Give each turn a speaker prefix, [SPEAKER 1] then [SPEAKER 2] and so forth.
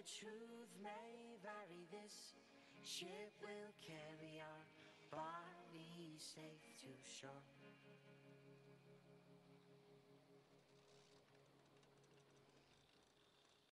[SPEAKER 1] the truth may vary, this ship will carry our bodies safe to shore.